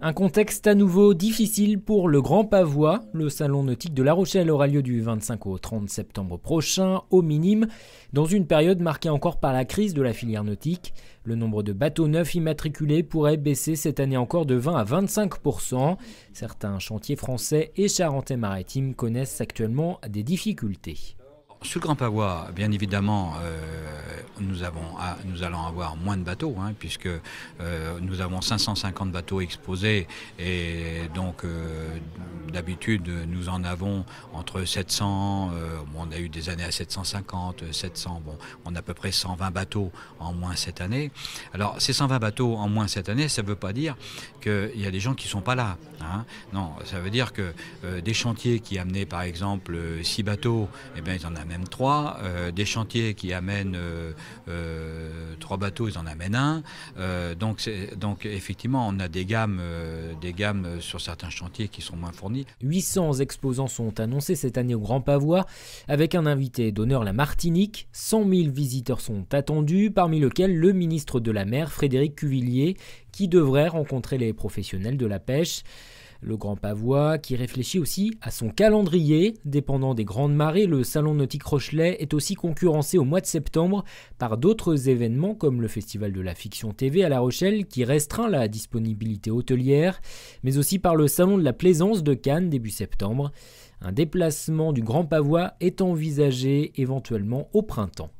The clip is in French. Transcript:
Un contexte à nouveau difficile pour le Grand Pavois. Le salon nautique de La Rochelle aura lieu du 25 au 30 septembre prochain, au minime, dans une période marquée encore par la crise de la filière nautique. Le nombre de bateaux neufs immatriculés pourrait baisser cette année encore de 20 à 25% Certains chantiers français et charentais-maritimes connaissent actuellement des difficultés. Sur le Grand Pavois, bien évidemment, euh, nous, avons, nous allons avoir moins de bateaux, hein, puisque euh, nous avons 550 bateaux exposés, et donc euh, d'habitude nous en avons entre 700, on a eu des années à 750, 700, bon, on a à peu près 120 bateaux en moins cette année. Alors ces 120 bateaux en moins cette année, ça ne veut pas dire qu'il y a des gens qui ne sont pas là. Hein. Non, ça veut dire que des chantiers qui amenaient par exemple 6 bateaux, eh bien, ils en même trois. Euh, des chantiers qui amènent euh, euh, trois bateaux, ils en amènent un. donc, donc effectivement, on a des gammes, des gammes sur certains chantiers qui sont moins fournis. 800 exposants sont annoncés cette année au Grand Pavois, avec un invité d'honneur la Martinique. 100 000 visiteurs sont attendus, parmi lesquels le ministre de la Mer, Frédéric Cuvillier, qui devrait rencontrer les professionnels de la pêche. Le Grand Pavois, qui réfléchit aussi à son calendrier. Dépendant des grandes marées, le Salon nautique Rochelet est aussi concurrencé au mois de septembre par d'autres événements comme le Festival de la fiction TV à La Rochelle qui restreint la disponibilité hôtelière, mais aussi par le Salon de la plaisance de Cannes début septembre. Un déplacement du Grand Pavois est envisagé éventuellement au printemps.